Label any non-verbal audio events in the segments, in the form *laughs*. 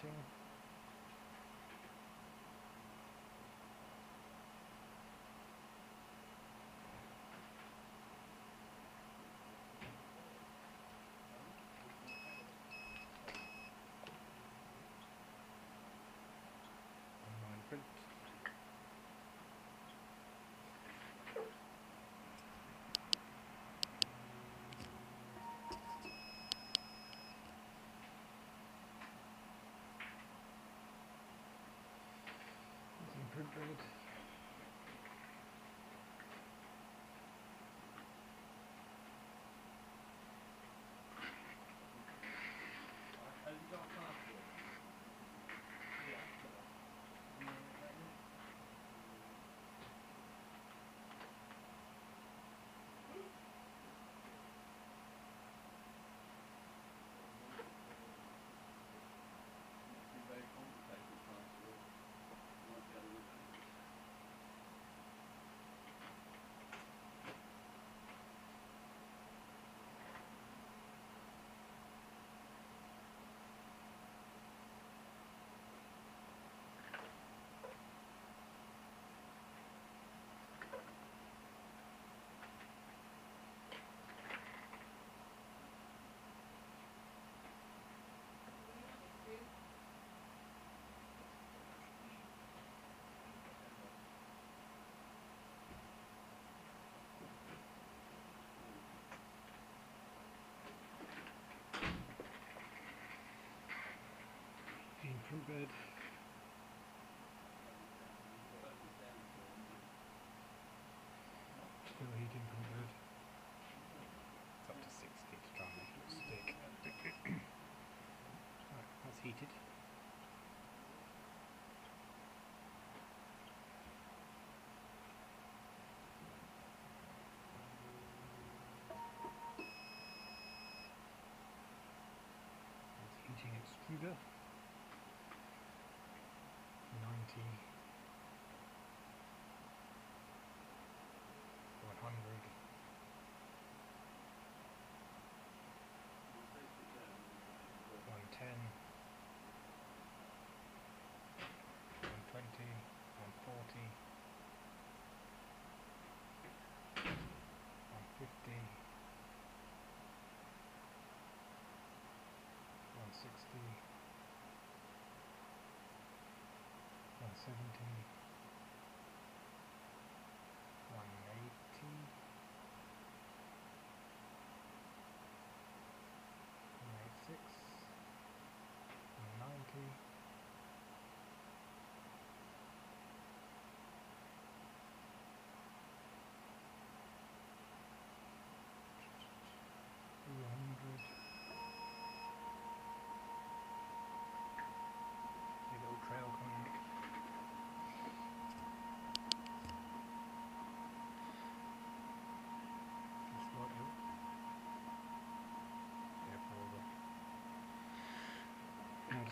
connecting.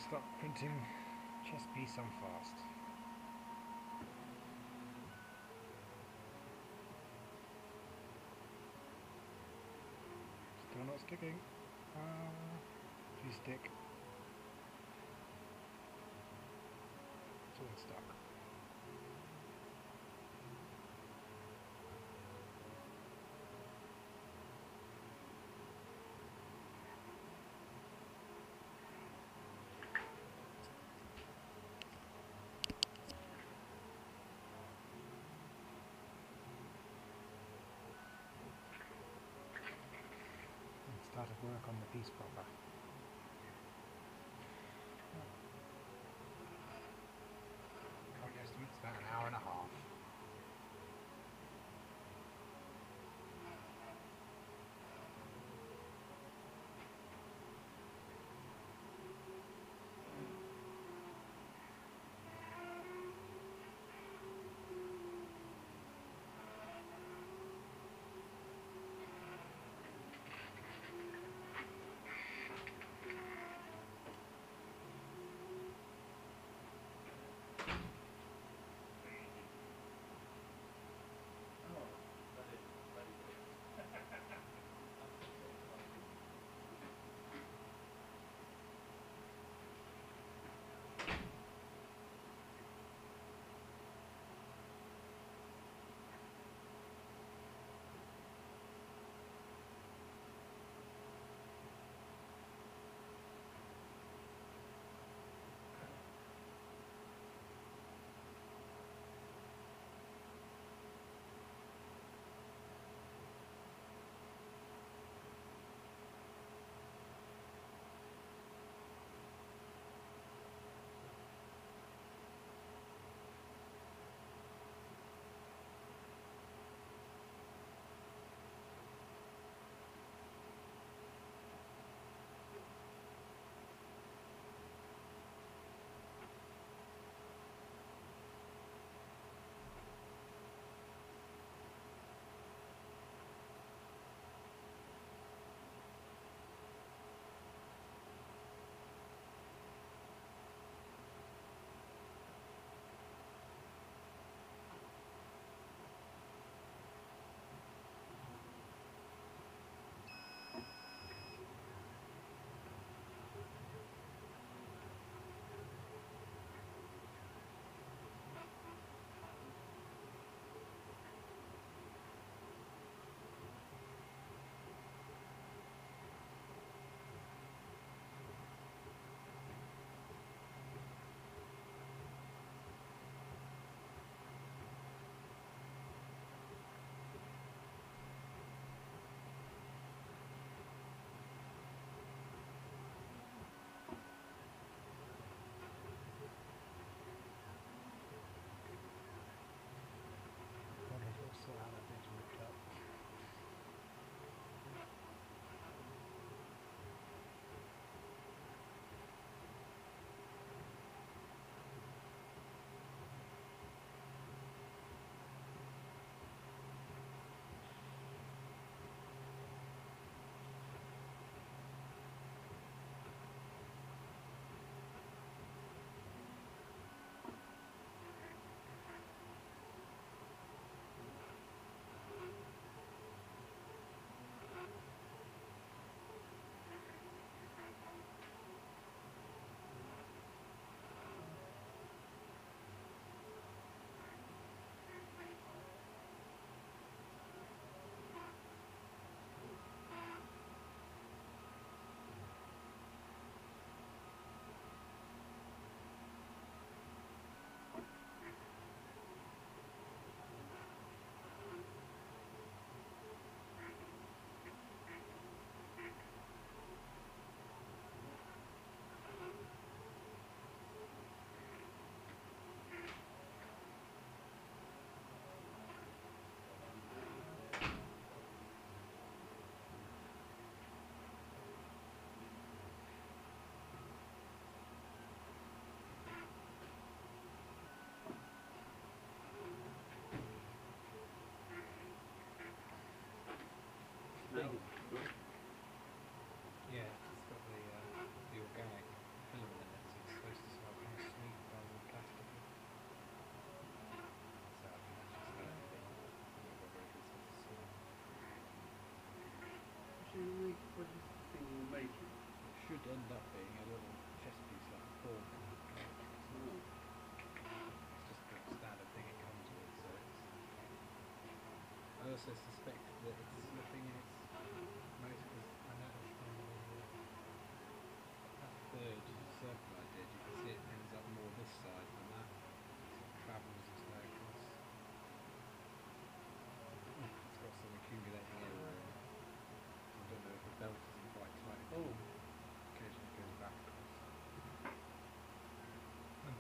Stop printing chess piece on fast. Still not sticking. Uh, please stick. It's all stuck. lot to work on the piece proper.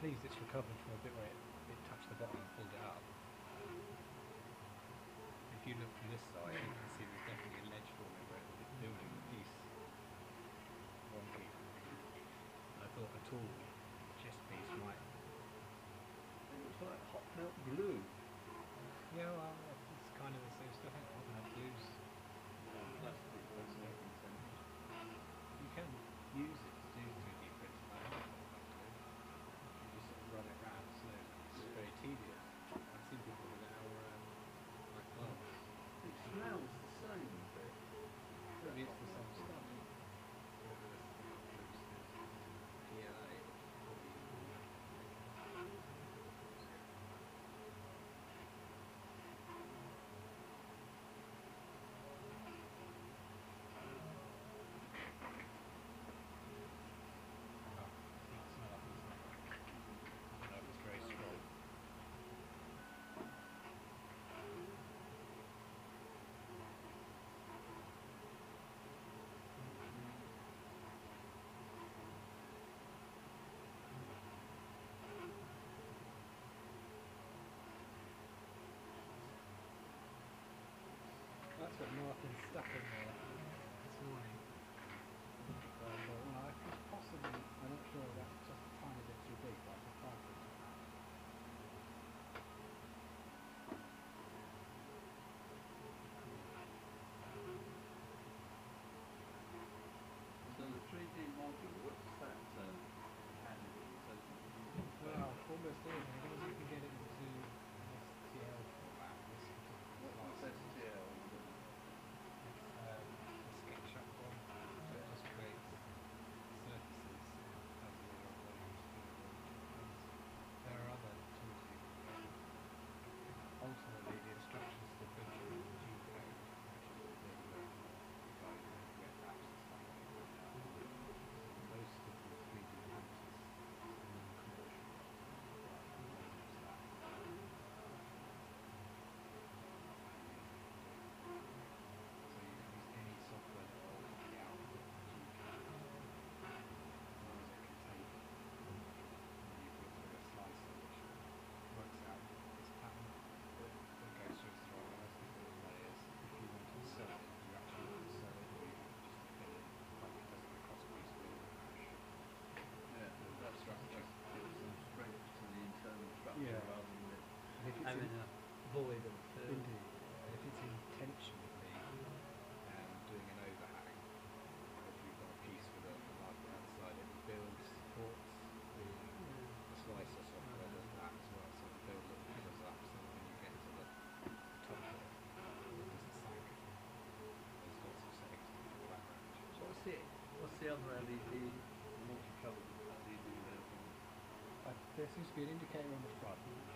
pleased it's recovered from a bit where it, it touched the bottom and pulled it up. If you look from this side, you can see there's definitely a ledge forming where it's building the piece wonky. I thought a tall chest piece might. It looks like hot melt glue. Yeah, well, other LED multicolored LED there. Uh, indicator on the front.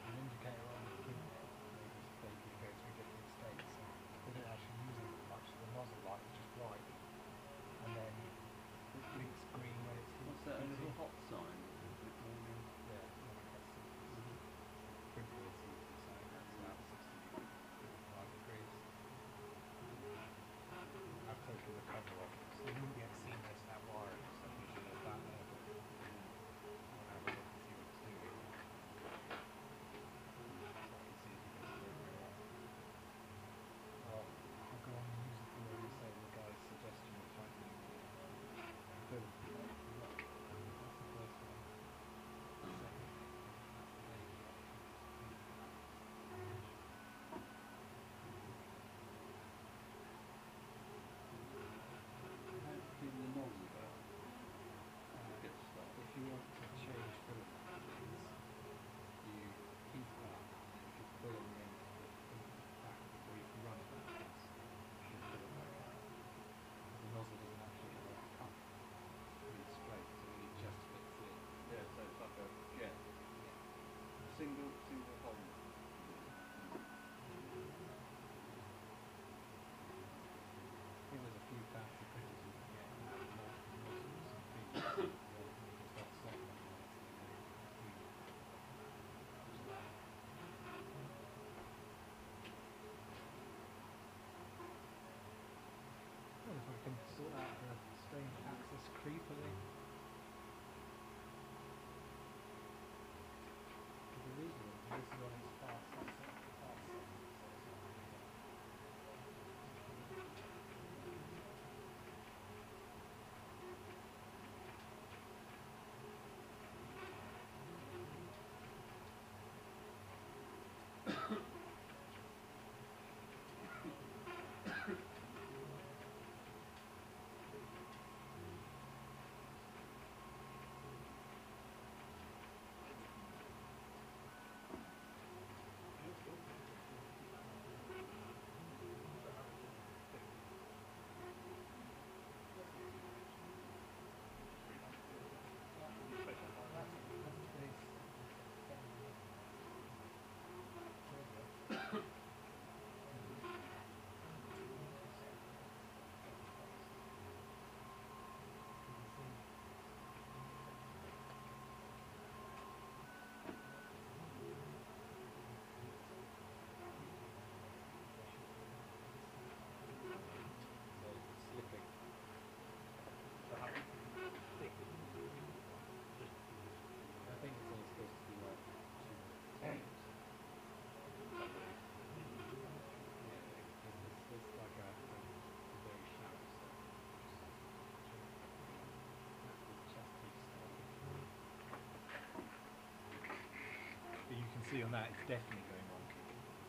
See on that, it's definitely going wonky.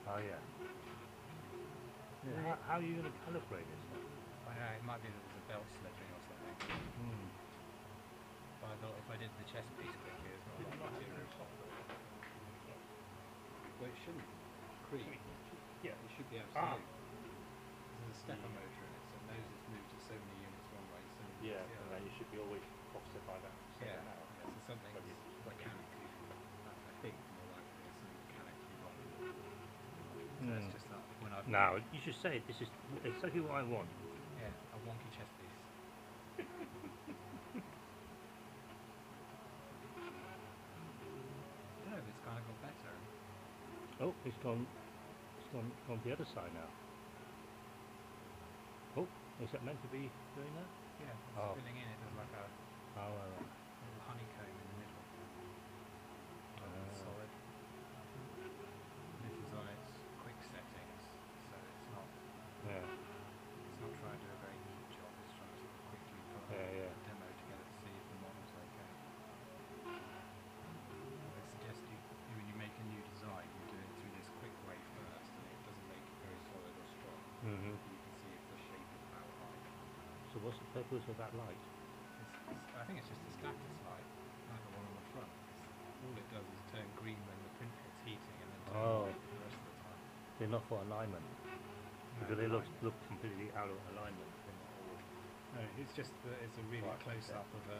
Oh yeah. yeah how, how are you going to calibrate this? then? I know, it might be that there's a belt slipping or something. Hmm. But I thought if I did the chest piece quickly, it's not a lot of material. Well, it shouldn't creep. Yeah. It should be Ah. There's a stepper motor in it, so it knows it's moved to so many units one way, so many Yeah, units the and then you should be always offset by that. Yeah, second yeah, so something But you- mechanically, I I think more likely there's something mechanically wrong. So Hmm. it's just Now you should say this is exactly what I want. yeah, a wonky chest piece. I don't know if it's kind of got better. Oh, it's gone. It's gone. Gone the other side now. Oh, is that meant to be doing that? Yeah, it's Oh. filling in. It does like a Oh, uh, little honeycomb in the middle. Ah. solid. This is on its quick settings, so it's not yeah, it's not trying to do a very neat job. It's trying to sort of quickly put a yeah, yeah. demo together to see if the model's okay. They suggest you when you make a new design, you do it through this quick way first, and it doesn't make it very solid or strong. hmm You can see if the shape is about right. So what's the purpose of that light? It's, it's, I think it's just a status light, like the one on the front. All it does is turn green when the print gets heating, and then turn Oh. red the rest of the time. They're not for alignment No, because they look look completely out of alignment. They're not all- No, it's just that it's a really Right, close okay. up of a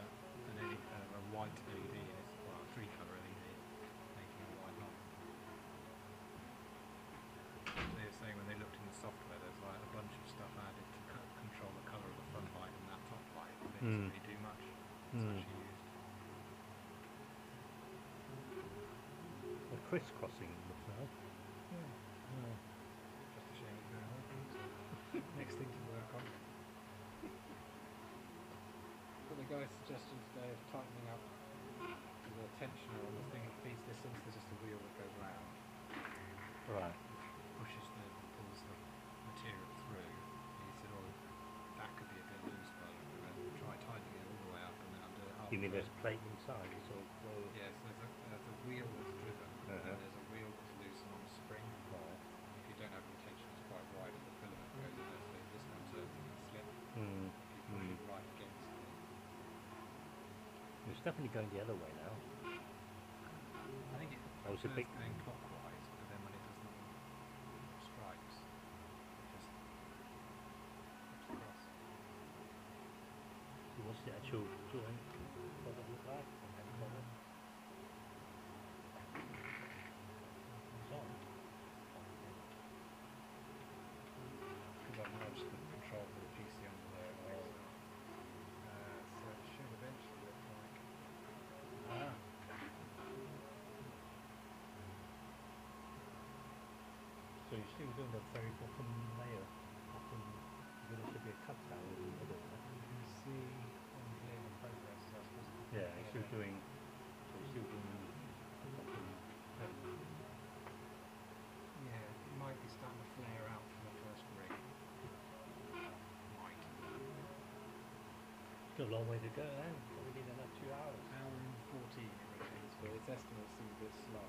an uh, a white LED, it's well, three colour LED, making a white light. They were saying when they looked in the software, there's like a bunch of stuff added to co- control the colour of the front light and that top light. It didn't Hmm. really do much. Used. A crisscrossing looks like. Yeah. Yeah. Just a shame it's going on. *laughs* Next thing to work on. But the guy's suggestion today of tightening up the tensioner on the thing that feeds distance, there's just a wheel that goes round, Right. pushes the, pulls the material through. And he said, oh, that could be a bit loose, but uh, try tightening it all the way up and then undo it halfway. You mean there's a plate inside? So well, Yes, there's a, there's a wheel that's driven, Uh-huh. and there's a wheel that's loose on a spring. right. If you don't have tension, it's quite wide and the filament goes in there, so this one turns and slip. Hmm. If you push Mm. it right against it. It's definitely going the other way now. I think it Oh, it's a big- going clockwise, but then when it does stripes, it just across. So what's the actual drawing? What does it look like? Any comment? It's on. Because I've merged the control for the PC under there. It makes it, uh, so it should eventually look like. Ah. So you're still doing the very bottom layer. Bottom, there should be a cut down in the middle. right? You can see on here the progress. I suppose it's Yeah, you're still doing. So you're still doing bottom. Yeah, it might be starting to flare out from the first ring. Might. Still a long way to go then. Probably need another two hours. Hour and 14 it remains, but its estimates seem a bit slow.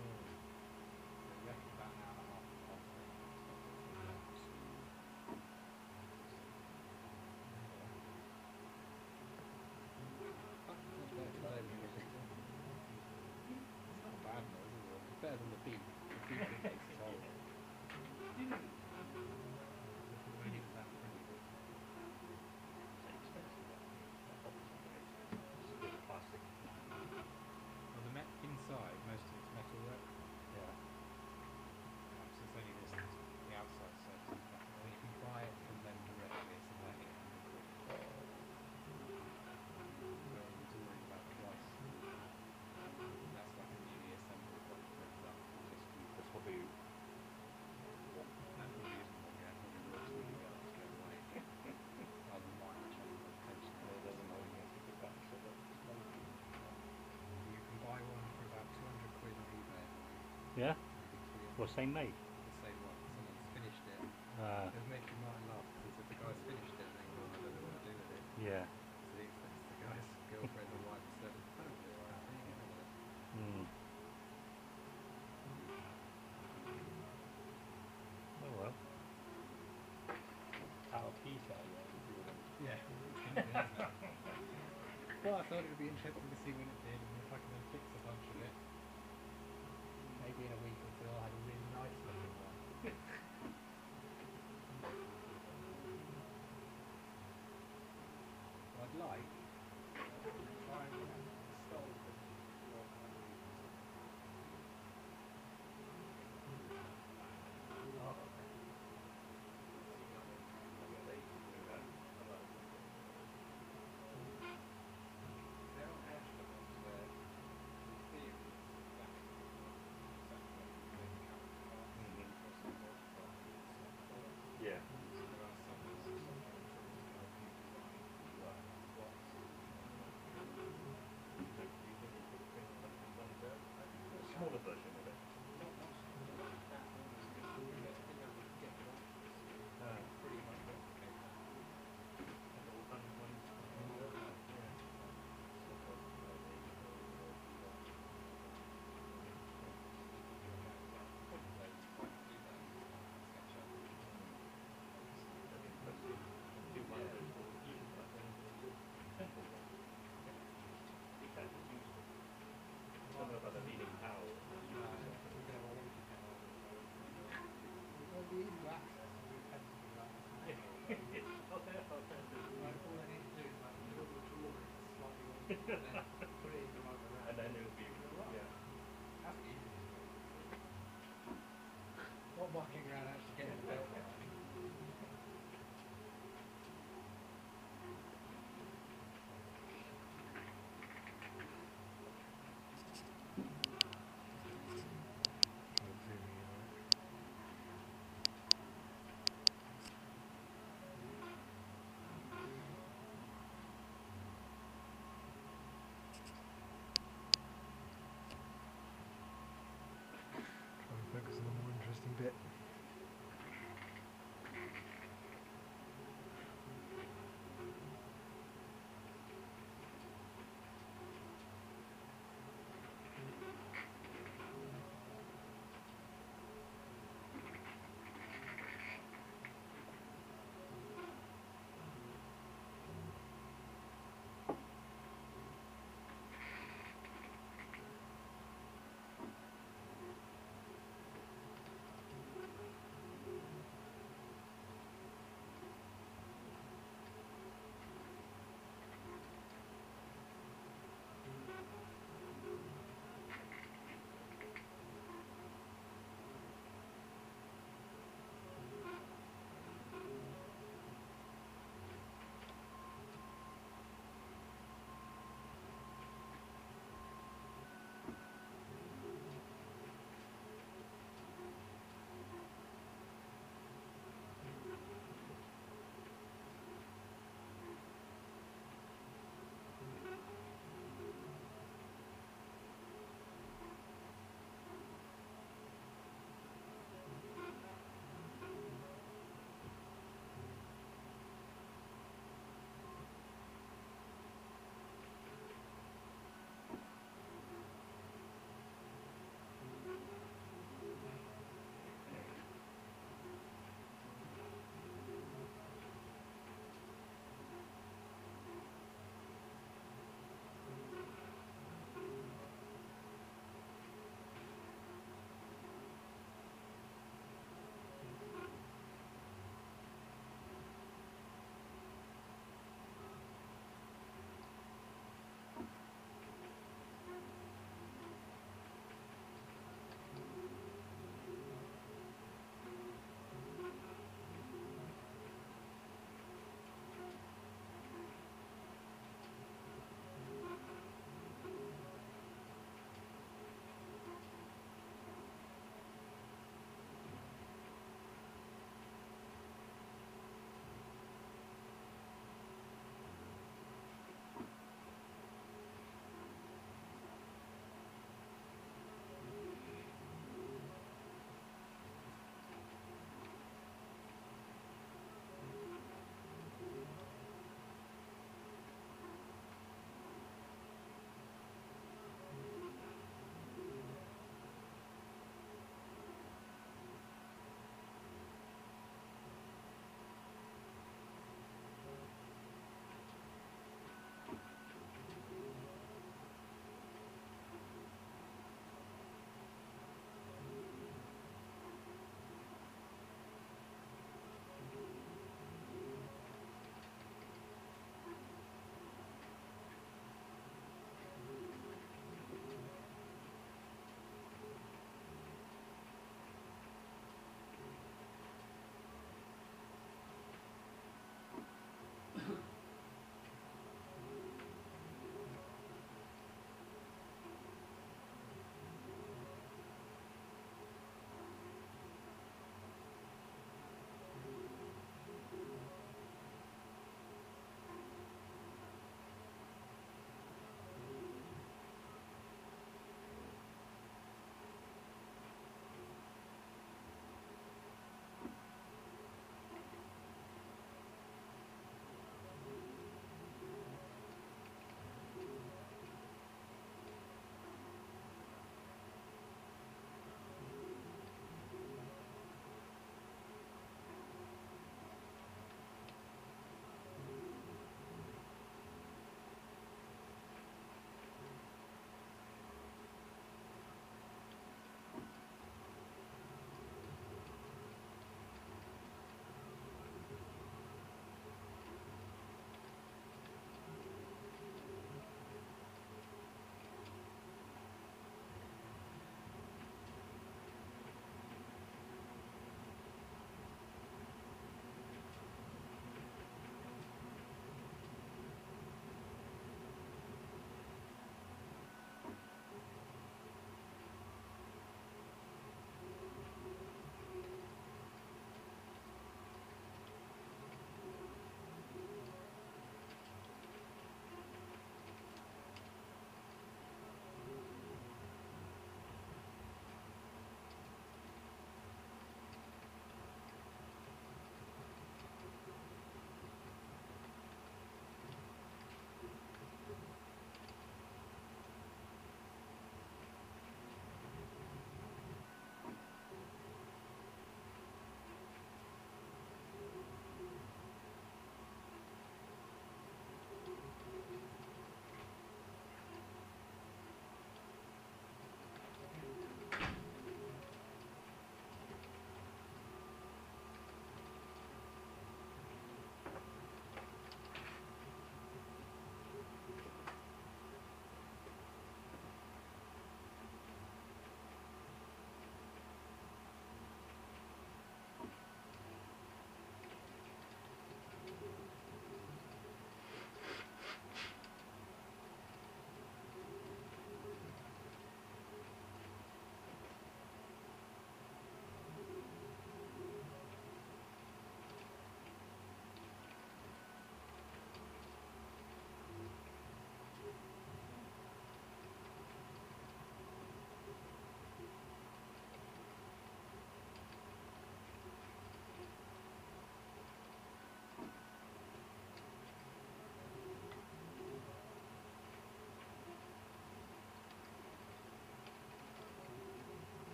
They reckon about an hour and a half to halfway. It's not a bad noise, is it? It's better than the beep. The makes is horrible. *laughs* Yeah? The same one. Someone's finished it. Uh, it was making Martin laugh because if the guy's finished it, then I don't know what to do with it. Yeah. *laughs* Oh well. Yeah. Yeah. *laughs* well, I thought it would be interesting to see when it *laughs* And then it would be, yeah. What walking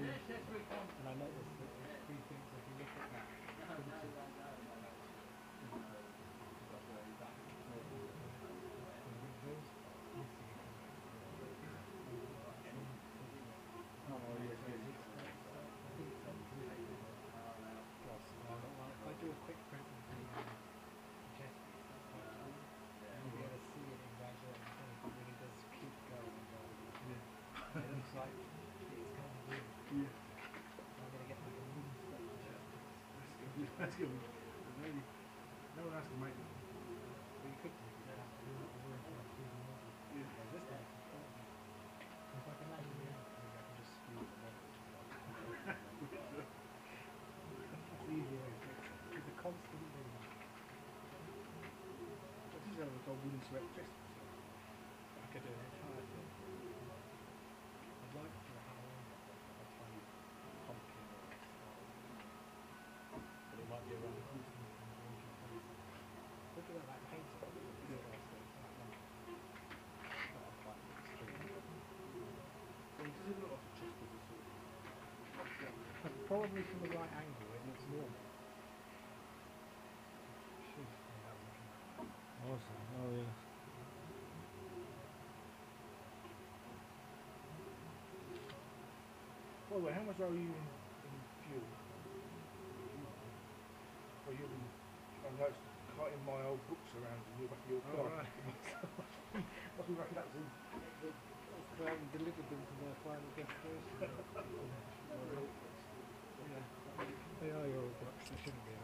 and things, it really does keep going and going. It looks like it's kind of weird. Yeah. I'm gonna get like a moon structure. That's good. Maybe. No one them. Well, you could have. Yeah. This if I can can just thing. We call wooden sweat dress. I could do an entire thing. I'd like to do a Halloween one, like a tiny pumpkin or a skull. But it might be around Christmas and winter places. Look at that, that painting. This Yeah. guy's got that one. That one quite extreme. Well, it doesn't look like a chest of a sort. Probably from the right angle, it it's normal. Should find out looking at that. Awesome. Oh yes. By the way, how much are you in, in fuel? Well, you've been, I noticed, carting my old books around in the back of your Oh, car. right. Must be racking up some. Delivered them to their final destination. *laughs* yeah. They are your books, they shouldn't be,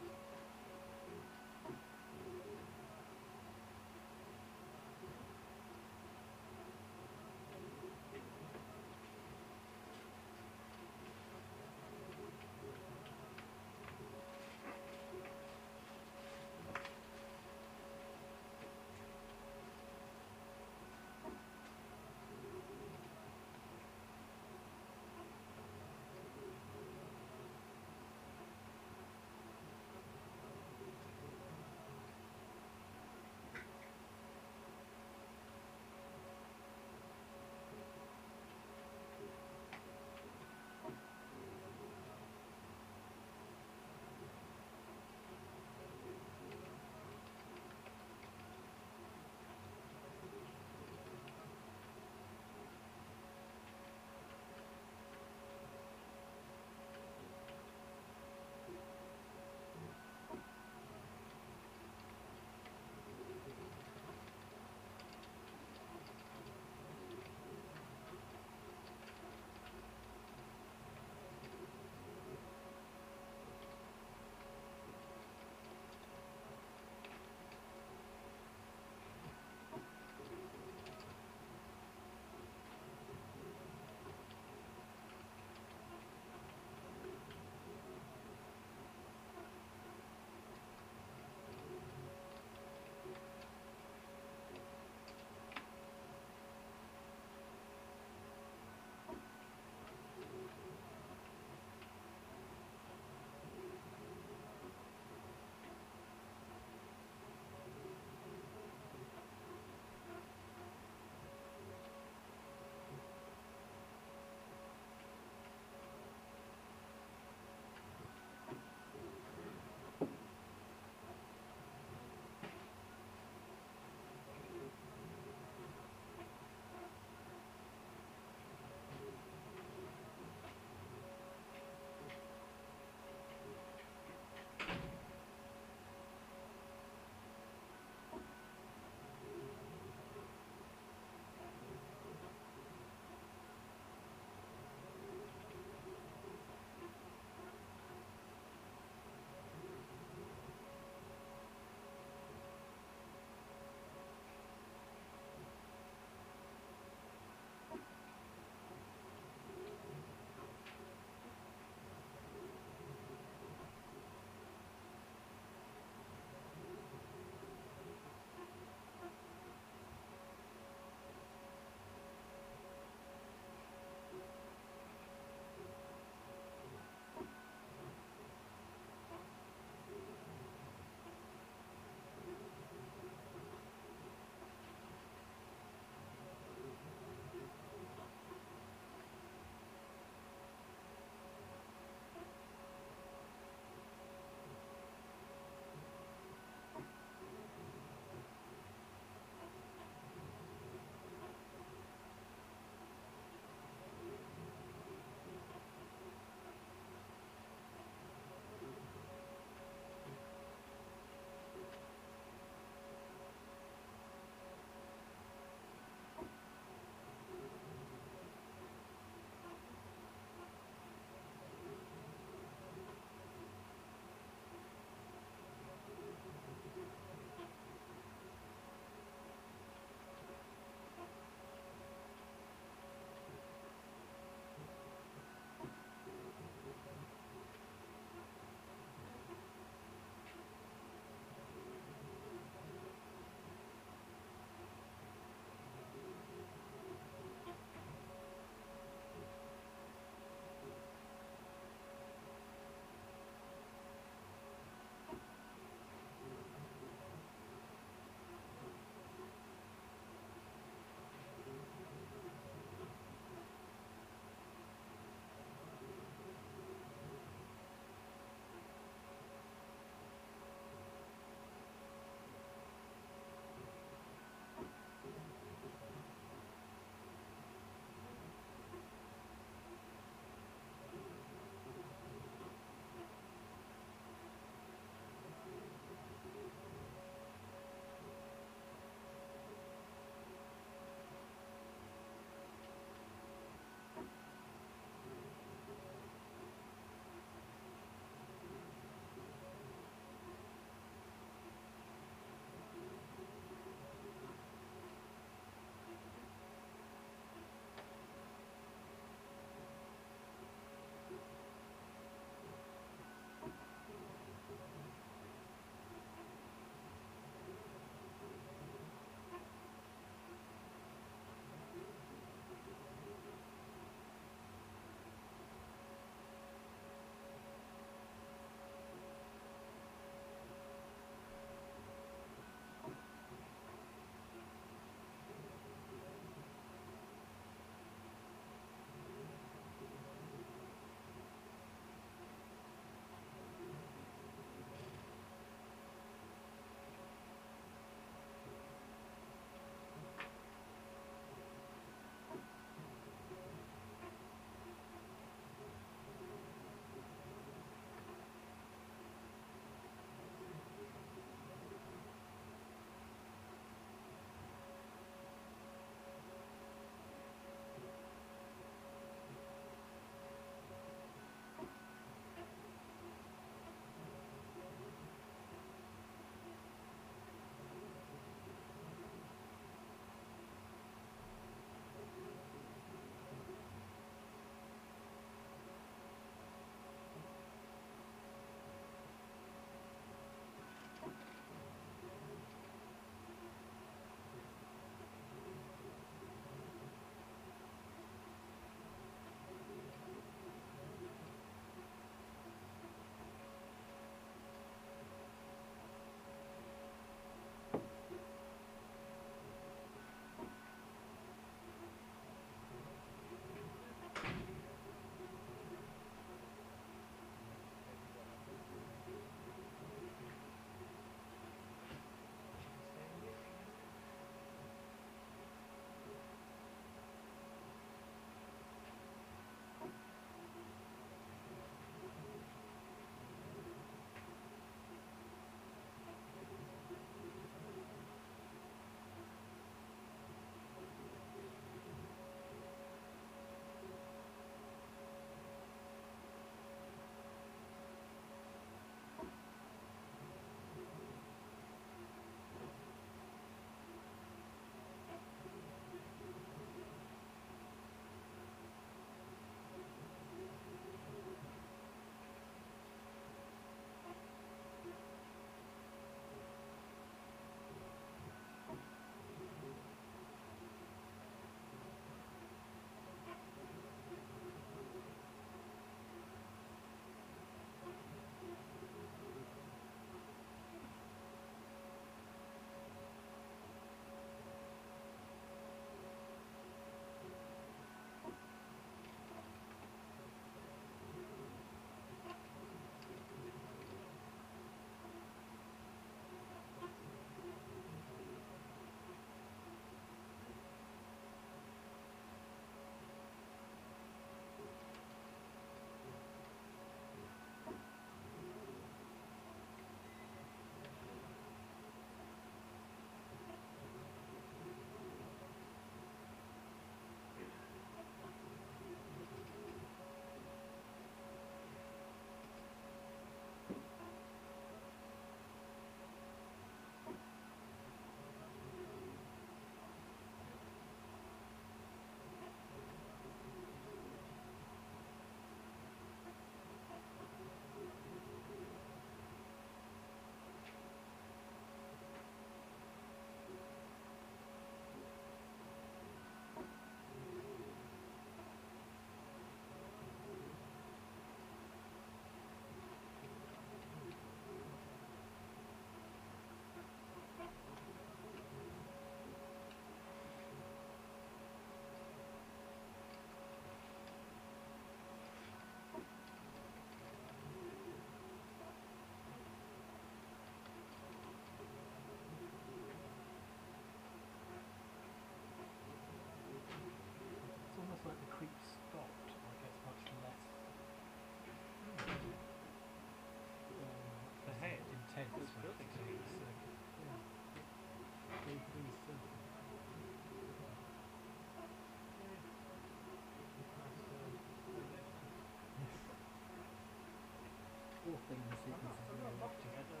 thing the sequence is really locked together.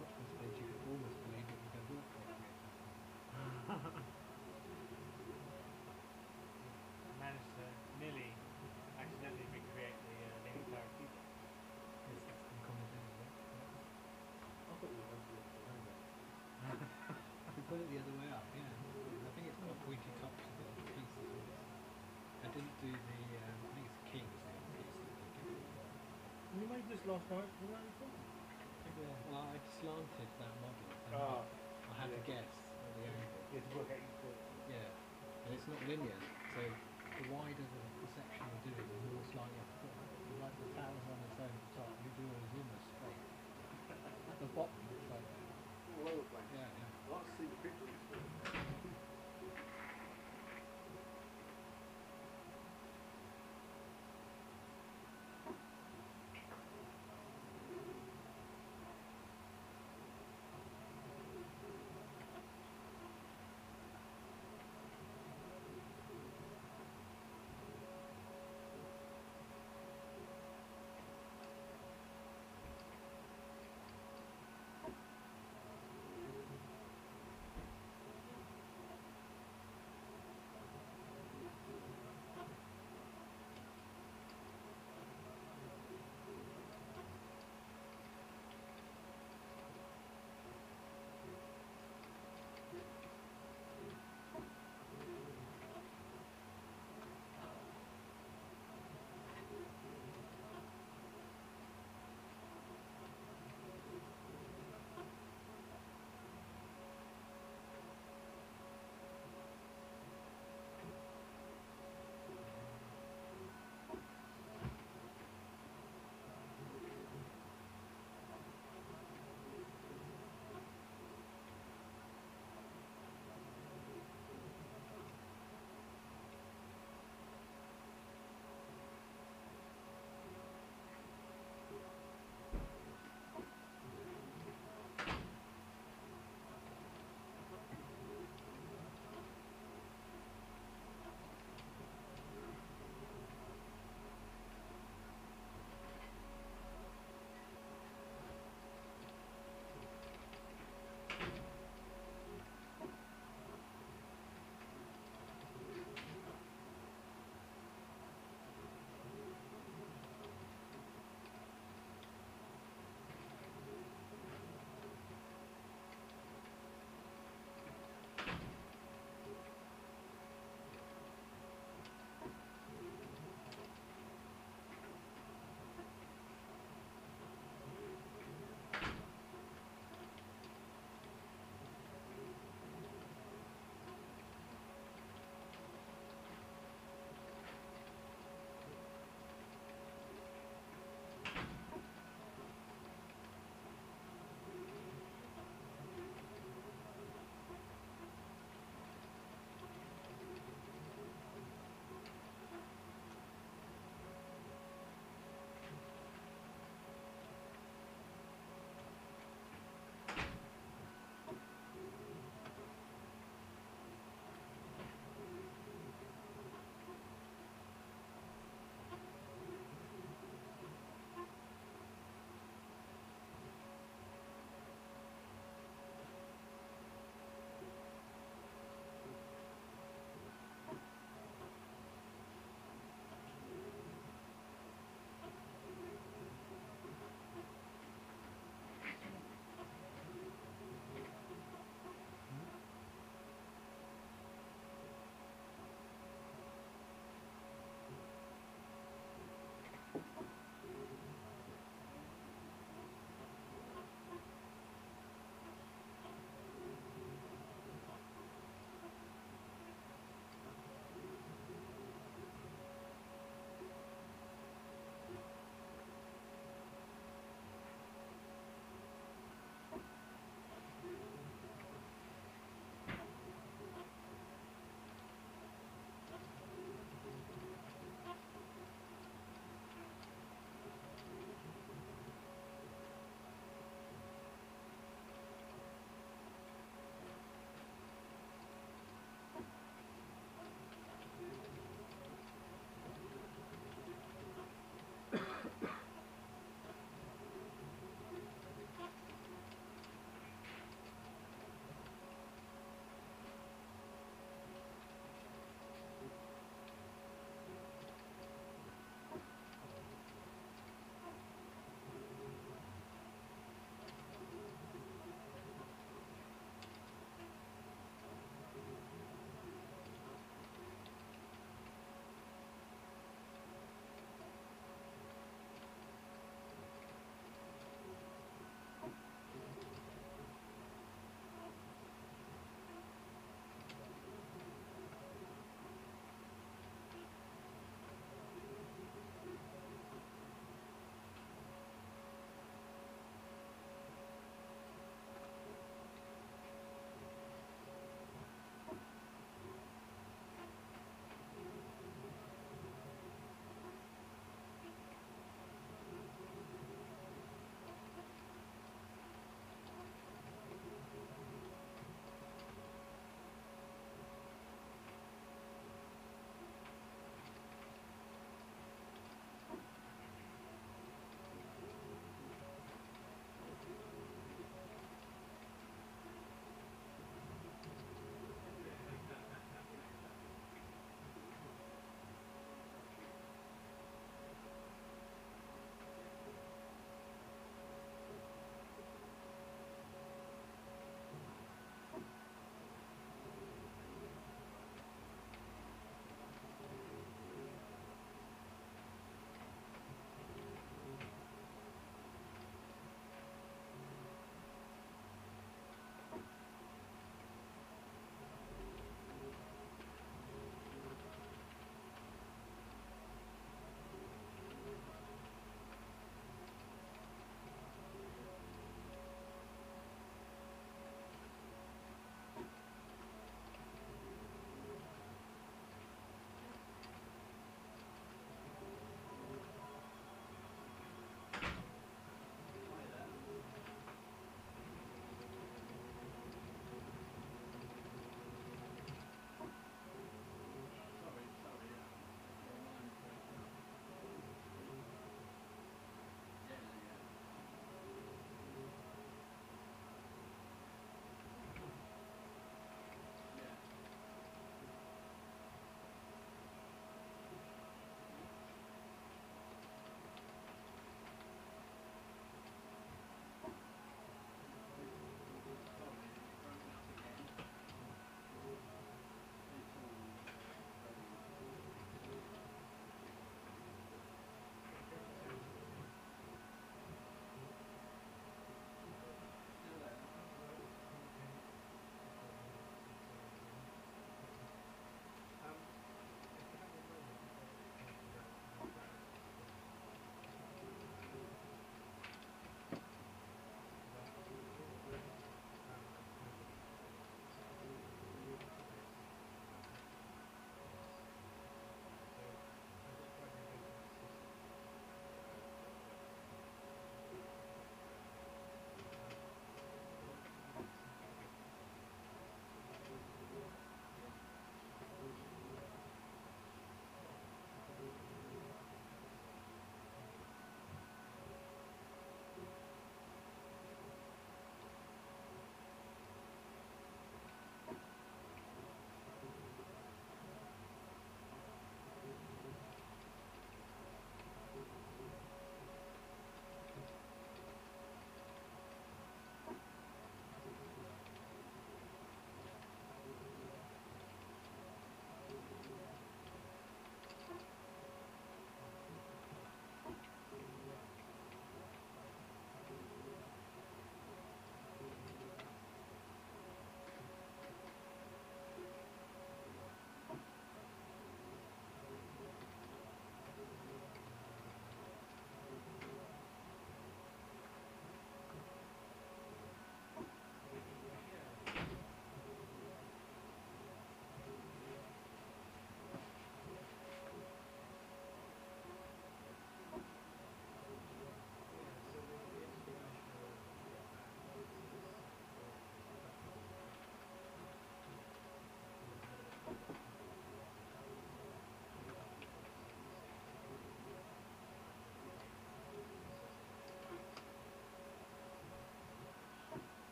Watch this stage, you could almost believe it was a work properly. managed to nearly accidentally recreate the uh, Leaning Tower of Pisa. Yes, that's been commented as well. I thought you were going to do it over. If we put it the other way up, yeah. I think it's got pointy tops of the piece as well. I didn't do the, um, I think it's the king is the other piece that they give it. You made this last night, was that before? Yeah, well, I slanted that model and Ah, I had to yeah. guess at the angle. you had to work out each point. Yeah, and it's not linear, so the wider the, the section you're doing, the more slightly you have to put. Like the tower's on its own at the top, you do it as almost straight. At the bottom, it's like, All over the place. yeah, yeah. I'd like to see the picture.